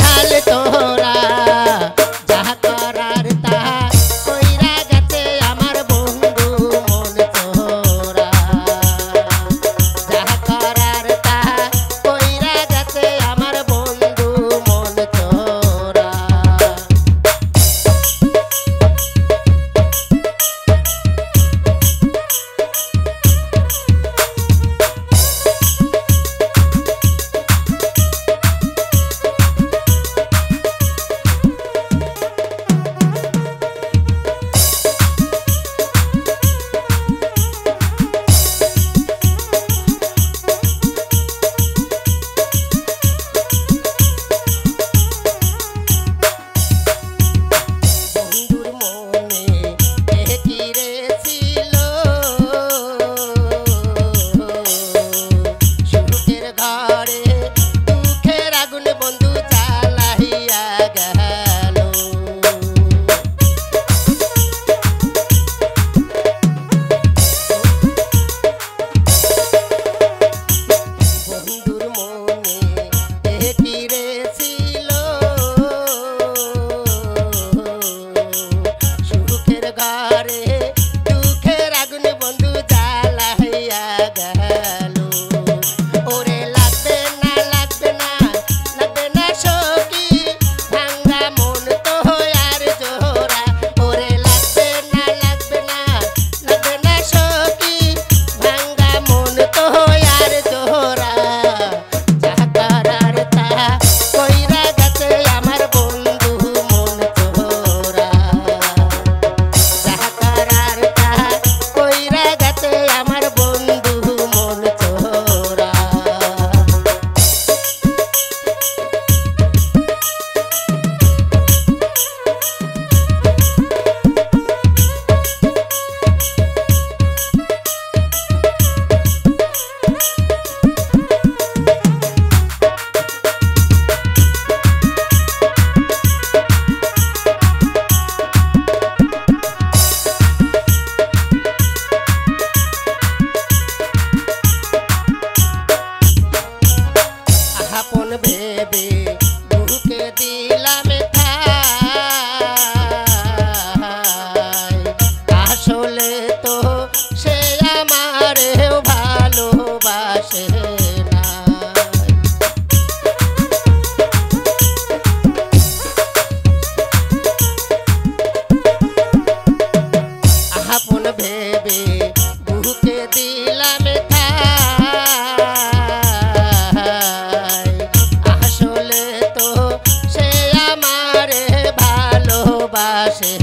ढाल तोरा। Gaga. ভালোবাসে